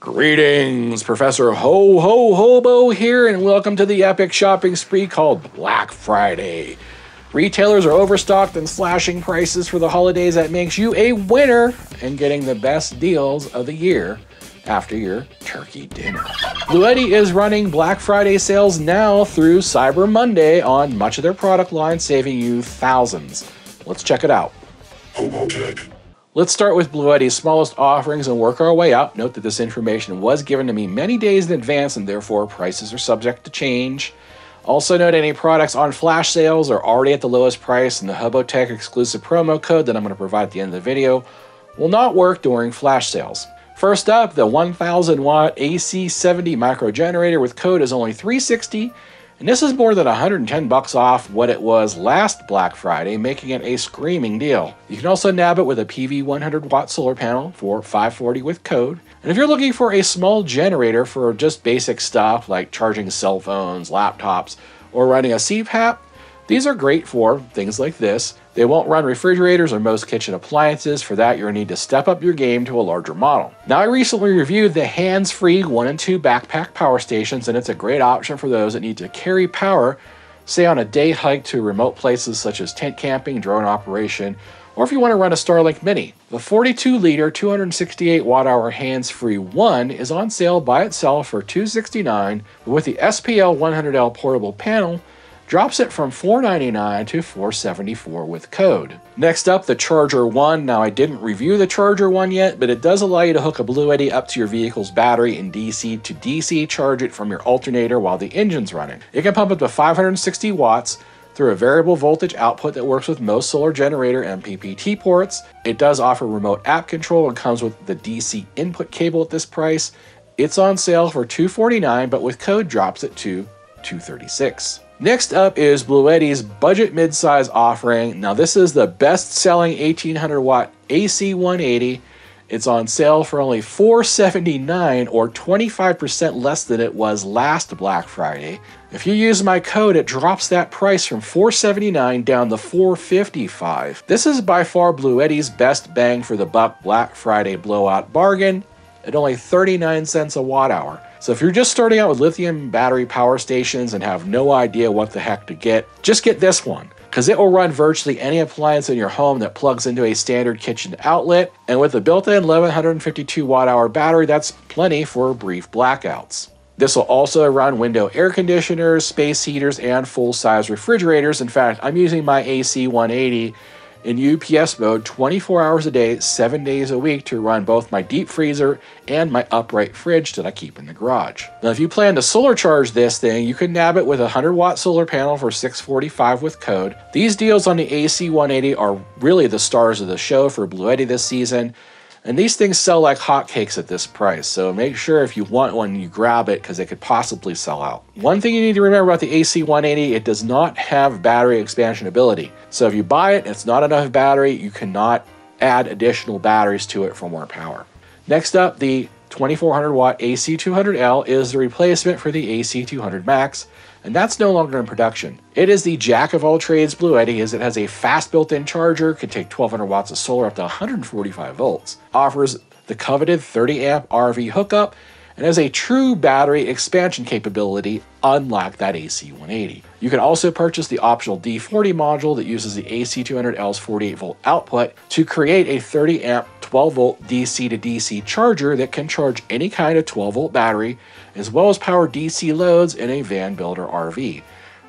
Greetings, Professor Ho Ho Hobo here, and welcome to the epic shopping spree called Black Friday. Retailers are overstocked and slashing prices for the holidays that makes you a winner and getting the best deals of the year after your turkey dinner. Bluetti is running Black Friday sales now through Cyber Monday on much of their product line, saving you thousands. Let's check it out. Let's start with Bluetti's smallest offerings and work our way up. Note that this information was given to me many days in advance and therefore prices are subject to change. Also note any products on flash sales are already at the lowest price and the Hobotech exclusive promo code that I'm going to provide at the end of the video will not work during flash sales. First up, the 1000 watt AC70 micro generator with code is only 360 and this is more than 110 bucks off what it was last Black Friday, making it a screaming deal. You can also nab it with a PV 100 watt solar panel for 540 with code. And if you're looking for a small generator for just basic stuff like charging cell phones, laptops, or running a CPAP, these are great for things like this. They won't run refrigerators or most kitchen appliances. For that, you'll need to step up your game to a larger model. Now, I recently reviewed the hands-free 1 and 2 backpack power stations, and it's a great option for those that need to carry power, say on a day hike to remote places such as tent camping, drone operation, or if you want to run a Starlink Mini. The 42 liter 268 watt hour hands free one is on sale by itself for $269, but with the SPL 100L portable panel, drops it from 499 to 474 with code. Next up, the Charger 1. Now, I didn't review the Charger 1 yet, but it does allow you to hook a Bluetti up to your vehicle's battery and DC to DC charge it from your alternator while the engine's running. It can pump up to 560 watts through a variable voltage output that works with most solar generator MPPT ports. It does offer remote app control and comes with the DC input cable at this price. It's on sale for 249, but with code drops it to $236. Next up is Bluetti's budget midsize offering. Now this is the best-selling 1800 watt AC 180. It's on sale for only 479 or 25% less than it was last Black Friday. If you use my code, it drops that price from 479 down to 455. This is by far Bluetti's best bang for the buck Black Friday blowout bargain at only 39 cents a watt hour. So if you're just starting out with lithium battery power stations and have no idea what the heck to get, just get this one because it will run virtually any appliance in your home that plugs into a standard kitchen outlet. And with a built-in 1152 watt hour battery, that's plenty for brief blackouts. This will also run window air conditioners, space heaters, and full-size refrigerators. In fact, I'm using my AC 180 in UPS mode 24 hours a day, 7 days a week to run both my deep freezer and my upright fridge that I keep in the garage. Now if you plan to solar charge this thing, you can nab it with a 100 watt solar panel for 645 with code. These deals on the AC180 are really the stars of the show for Bluetti this season. And these things sell like hotcakes at this price, so make sure if you want one, you grab it because it could possibly sell out. One thing you need to remember about the AC180, it does not have battery expansion ability. So if you buy it and it's not enough battery, you cannot add additional batteries to it for more power. Next up, the 2400 watt AC200L is the replacement for the AC200 Max and that's no longer in production. It is the jack of all trades Bluetti as it has a fast built-in charger, can take 1200 watts of solar up to 145 volts, offers the coveted 30 amp RV hookup, and has a true battery expansion capability unlike that AC180. You can also purchase the optional D40 module that uses the AC200L's 48 volt output to create a 30 amp 12 volt DC to DC charger that can charge any kind of 12 volt battery as well as power DC loads in a van builder RV.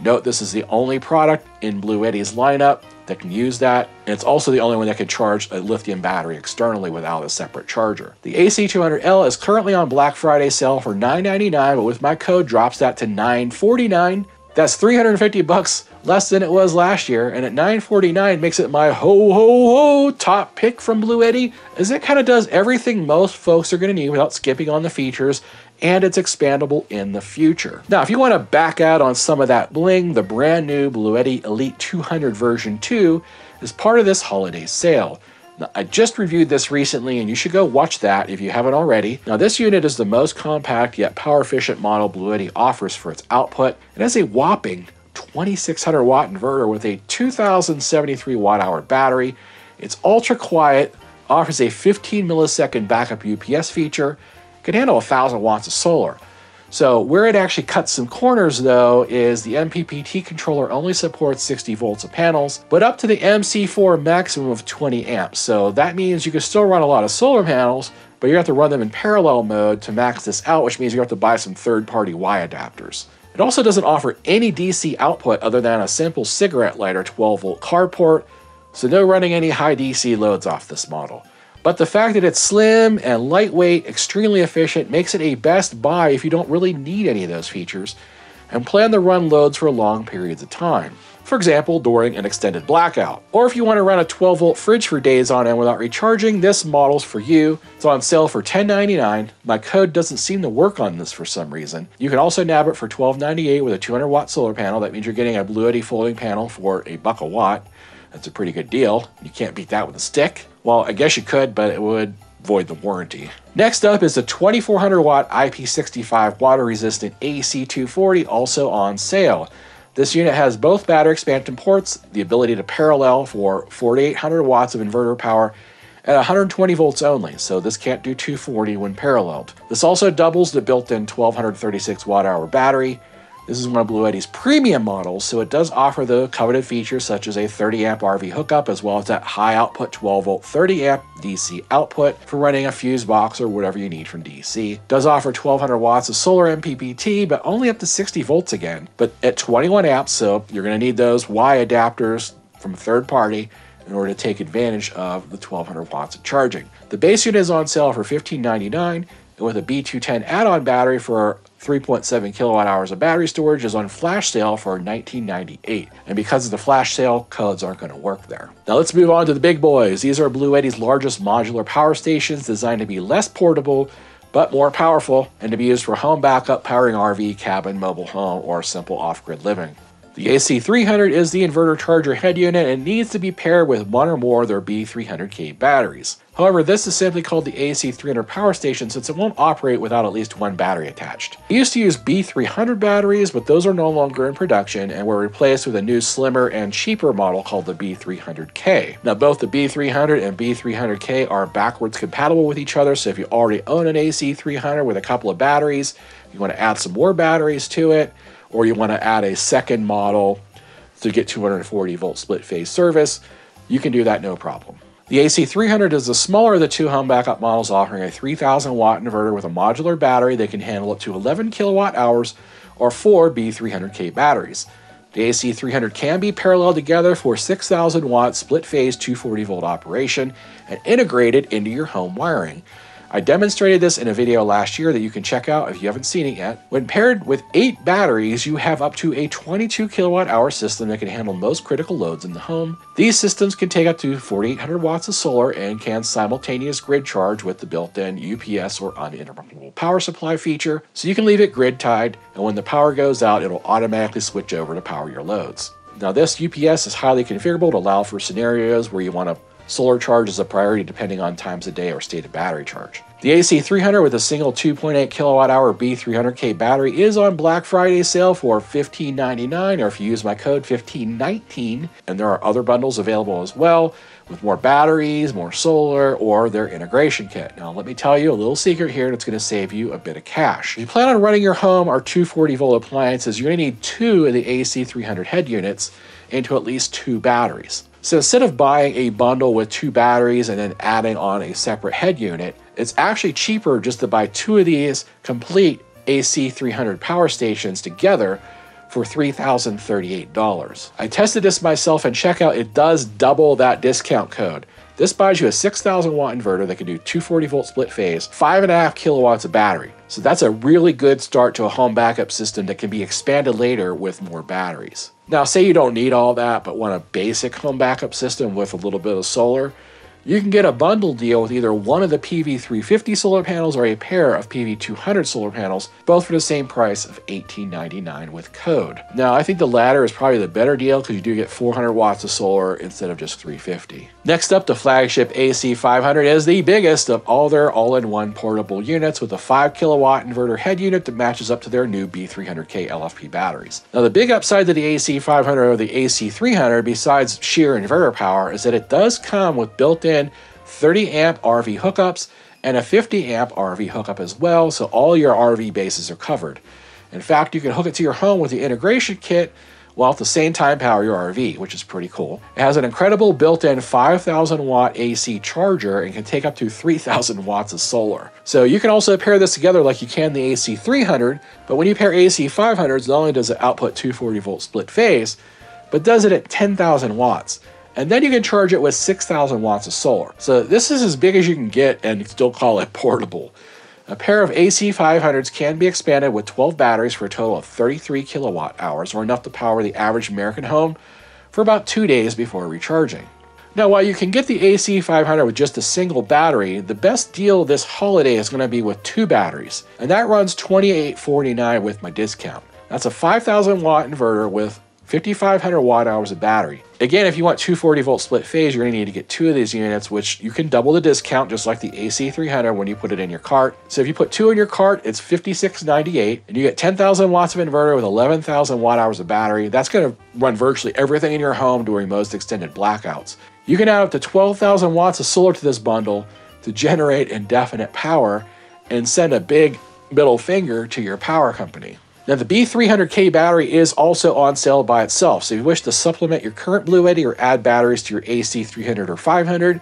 Note this is the only product in Bluetti's lineup that can use that, and it's also the only one that can charge a lithium battery externally without a separate charger. The AC200L is currently on Black Friday sale for $9.99, but with my code drops that to $9.49. That's 350 bucks less than it was last year, and at 9.49 makes it my ho ho ho top pick from Bluetti, as it kind of does everything most folks are going to need without skipping on the features and it's expandable in the future. Now, if you want to back out on some of that bling, the brand new Bluetti Elite 200 version 2 is part of this holiday sale. Now, I just reviewed this recently and you should go watch that if you haven't already. Now this unit is the most compact yet power efficient model Bluetti offers for its output. It has a whopping 2600 watt inverter with a 2073 watt hour battery. It's ultra quiet, offers a 15 millisecond backup UPS feature, can handle 1,000 watts of solar. So where it actually cuts some corners though is the MPPT controller only supports 60 volts of panels, but up to the MC4 maximum of 20 amps. So that means you can still run a lot of solar panels, but you have to run them in parallel mode to max this out, which means you have to buy some third-party Y adapters. It also doesn't offer any DC output other than a simple cigarette lighter 12 volt car port, so no running any high DC loads off this model. But the fact that it's slim and lightweight, extremely efficient, makes it a best buy if you don't really need any of those features and plan to run loads for long periods of time. For example, during an extended blackout. Or if you want to run a 12 volt fridge for days on end without recharging, this model's for you. It's on sale for $10.99. My code doesn't seem to work on this for some reason. You can also nab it for $12.98 with a 200 watt solar panel. That means you're getting a Bluetti folding panel for a buck a watt. That's a pretty good deal. You can't beat that with a stick. Well, I guess you could, but it would void the warranty. Next up is the 2400 watt IP65 water resistant AC240, also on sale. This unit has both battery expansion ports, the ability to parallel for 4800 watts of inverter power, at 120 volts only, so this can't do 240 when paralleled. This also doubles the built-in 1236 watt hour battery, this is one of Bluetti's premium models, so it does offer the coveted features such as a 30 amp RV hookup as well as that high output 12 volt 30 amp DC output for running a fuse box or whatever you need from DC. Does offer 1200 watts of solar MPPT, but only up to 60 volts again, but at 21 amps, so you're going to need those Y adapters from third party in order to take advantage of the 1200 watts of charging. The base unit is on sale for $15.99 with a B210 add-on battery for 3.7 kilowatt hours of battery storage is on flash sale for 1998 and because of the flash sale codes aren't going to work there. Now let's move on to the big boys. These are Bluetti's largest modular power stations designed to be less portable but more powerful and to be used for home backup powering rv cabin mobile home or simple off-grid living. The AC300 is the inverter charger head unit and needs to be paired with one or more of their B300K batteries. However, this is simply called the AC300 power station since it won't operate without at least one battery attached. It used to use B300 batteries, but those are no longer in production and were replaced with a new slimmer and cheaper model called the B300K. Now, both the B300 and B300K are backwards compatible with each other, so if you already own an AC300 with a couple of batteries, you want to add some more batteries to it, or you want to add a second model to get 240 volt split phase service, you can do that no problem. The AC300 is the smaller of the two home backup models, offering a 3000 watt inverter with a modular battery that can handle up to 11 kilowatt hours or four B300K batteries. The AC300 can be paralleled together for 6000 watt split phase 240 volt operation and integrated into your home wiring. I demonstrated this in a video last year that you can check out if you haven't seen it yet. When paired with 8 batteries, you have up to a 22 kilowatt hour system that can handle most critical loads in the home. These systems can take up to 4800 watts of solar and can simultaneous grid charge with the built-in UPS or uninterruptible power supply feature, so you can leave it grid tied, and when the power goes out, it'll automatically switch over to power your loads. Now this UPS is highly configurable to allow for scenarios where you want to Solar charge is a priority depending on times of day or state of battery charge. The AC300 with a single 2.8 kilowatt hour B300K battery is on Black Friday sale for $15.99 or if you use my code 1519 and there are other bundles available as well with more batteries, more solar, or their integration kit. Now let me tell you a little secret here that's going to save you a bit of cash. If you plan on running your home or 240 volt appliances, you're going to need two of the AC300 head units into at least two batteries. So instead of buying a bundle with two batteries and then adding on a separate head unit, it's actually cheaper just to buy two of these complete AC300 power stations together for $3,038. I tested this myself and checkout, it does double that discount code. This buys you a 6,000 watt inverter that can do 240 volt split phase, 5.5 kilowatts of battery. So that's a really good start to a home backup system that can be expanded later with more batteries. Now, say you don't need all that, but want a basic home backup system with a little bit of solar, you can get a bundle deal with either one of the PV350 solar panels or a pair of PV200 solar panels, both for the same price of $18.99 with code. Now, I think the latter is probably the better deal because you do get 400 watts of solar instead of just 350. Next up, the flagship AC500 is the biggest of all their all-in-one portable units with a 5 kilowatt inverter head unit that matches up to their new B300K LFP batteries. Now, the big upside to the AC500 or the AC300, besides sheer inverter power, is that it does come with built-in in 30 amp RV hookups and a 50 amp RV hookup as well, so all your RV bases are covered. In fact, you can hook it to your home with the integration kit while at the same time power your RV, which is pretty cool. It has an incredible built-in 5,000 watt AC charger and can take up to 3,000 watts of solar. So you can also pair this together like you can the AC300, but when you pair AC500s, not only does it output 240 volt split phase, but does it at 10,000 watts. And then you can charge it with 6,000 watts of solar. So this is as big as you can get and still call it portable. A pair of AC500s can be expanded with 12 batteries for a total of 33 kilowatt hours, or enough to power the average American home for about two days before recharging. Now, while you can get the AC500 with just a single battery, the best deal this holiday is going to be with two batteries, and that runs $28.49 with my discount. That's a 5,000 watt inverter with 5,500 watt hours of battery. Again, if you want 240 volt split phase, you're gonna need to get two of these units, which you can double the discount just like the AC300 when you put it in your cart. So if you put two in your cart, it's 56.98, and you get 10,000 watts of inverter with 11,000 watt hours of battery. That's gonna run virtually everything in your home during most extended blackouts. You can add up to 12,000 watts of solar to this bundle to generate indefinite power and send a big middle finger to your power company. Now the B300K battery is also on sale by itself, so if you wish to supplement your current Bluetti or add batteries to your AC300 or 500,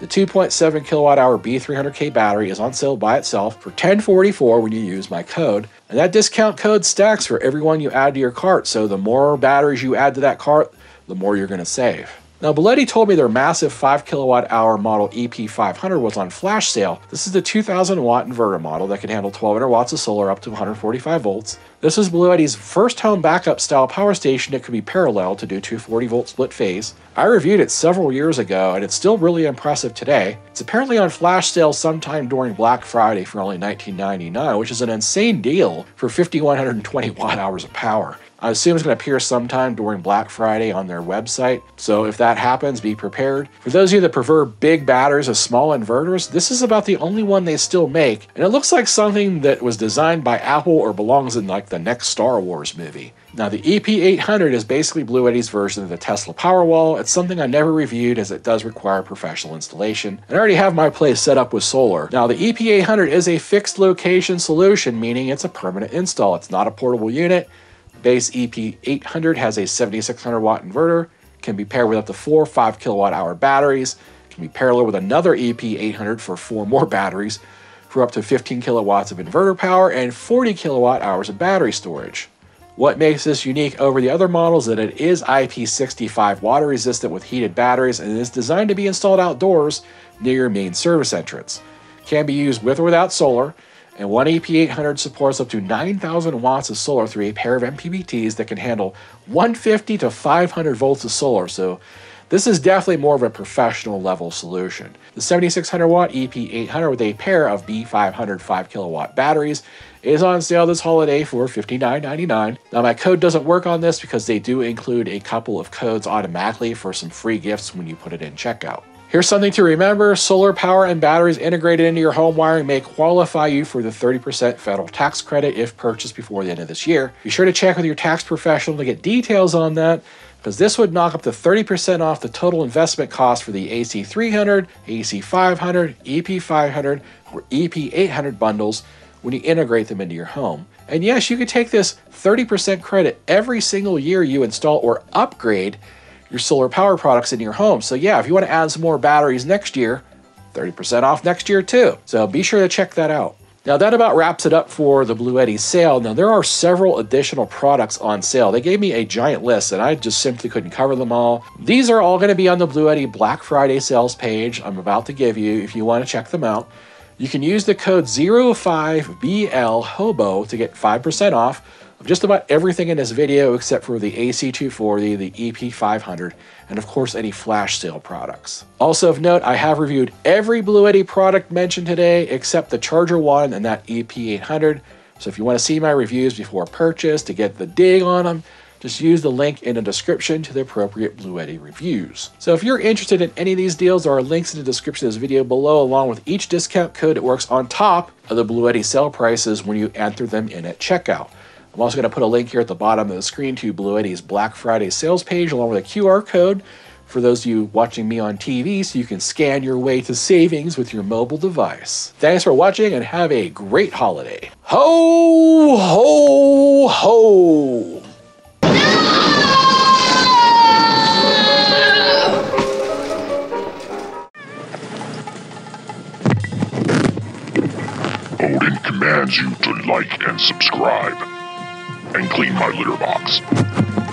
the 2.7 kilowatt hour B300K battery is on sale by itself for 1044 when you use my code. And that discount code stacks for everyone you add to your cart, so the more batteries you add to that cart, the more you're going to save. Now, Bluetti told me their massive 5 kilowatt hour model EP500 was on flash sale. This is the 2000 watt inverter model that can handle 1200 watts of solar up to 145 volts. This is Bluetti's first home backup style power station that can be parallel to do 240 volt split phase. I reviewed it several years ago and it's still really impressive today. It's apparently on flash sale sometime during Black Friday for only $19.99, which is an insane deal for 5120 watt hours of power. I assume it's going to appear sometime during Black Friday on their website. So if that happens, be prepared. For those of you that prefer big batteries of small inverters, this is about the only one they still make. And it looks like something that was designed by Apple or belongs in like the next Star Wars movie. Now the EP800 is basically Bluetti's version of the Tesla Powerwall. It's something I never reviewed as it does require professional installation. And I already have my place set up with solar. Now the EP800 is a fixed location solution, meaning it's a permanent install. It's not a portable unit base EP800 has a 7600 watt inverter, can be paired with up to four 5 kilowatt hour batteries, can be parallel with another EP800 for four more batteries for up to 15 kilowatts of inverter power and 40 kilowatt hours of battery storage. What makes this unique over the other models is that it is IP65 water resistant with heated batteries and is designed to be installed outdoors near your main service entrance. Can be used with or without solar, and one EP800 supports up to 9,000 watts of solar through a pair of MPPTs that can handle 150 to 500 volts of solar. So this is definitely more of a professional level solution. The 7600 watt EP800 with a pair of B500 5 kilowatt batteries is on sale this holiday for $59.99. Now my code doesn't work on this because they do include a couple of codes automatically for some free gifts when you put it in checkout. Here's something to remember solar power and batteries integrated into your home wiring may qualify you for the 30% federal tax credit if purchased before the end of this year. Be sure to check with your tax professional to get details on that because this would knock up to 30% off the total investment cost for the AC300, AC500, EP500, or EP800 bundles when you integrate them into your home. And yes, you can take this 30% credit every single year you install or upgrade your solar power products in your home. So yeah, if you want to add some more batteries next year, 30% off next year too. So be sure to check that out. Now that about wraps it up for the Bluetti sale. Now there are several additional products on sale. They gave me a giant list and I just simply couldn't cover them all. These are all going to be on the Bluetti Black Friday sales page I'm about to give you if you want to check them out. You can use the code 05BL to get 5% off just about everything in this video except for the AC240, the EP500, and of course any flash sale products. Also of note, I have reviewed every Bluetti product mentioned today except the Charger One and that EP800. So if you want to see my reviews before purchase to get the dig on them, just use the link in the description to the appropriate Bluetti reviews. So if you're interested in any of these deals, there are links in the description of this video below along with each discount code that works on top of the Bluetti sale prices when you enter them in at checkout. I'm also going to put a link here at the bottom of the screen to Bluetti's Black Friday sales page along with a QR code for those of you watching me on TV so you can scan your way to savings with your mobile device. Thanks for watching and have a great holiday. Ho, ho, ho! Odin commands you to like and subscribe, and clean my litter box.